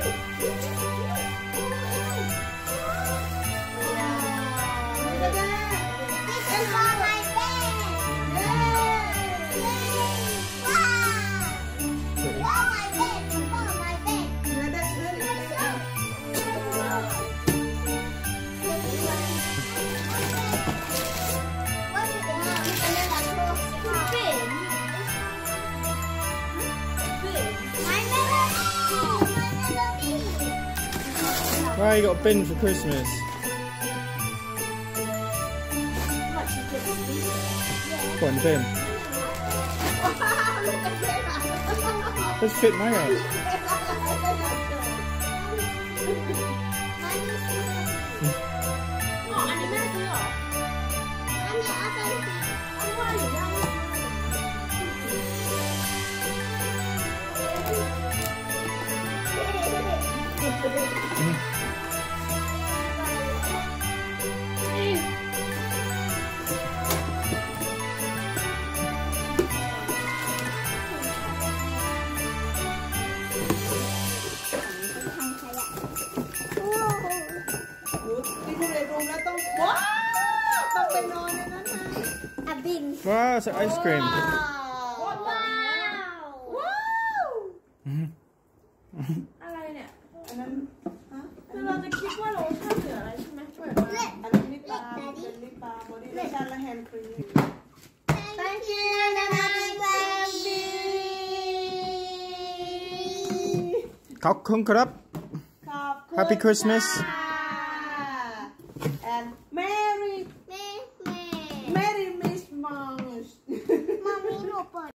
Yeah. Why you got a bin for Christmas? Put in the bin. Let's fit mine out. Wow, it's ice cream. อะไรเนี่ยคือเราจะคิดว่าโลชั่นหรืออะไรใช่ไหมช่วยมา อันนี้ลิปบาล์มเป็นลิปบาล์มบอดี้โลชั่นและแฮนด์ครีม ขอบคุณครับ ขอบคุณ Happy Christmas ค่ะ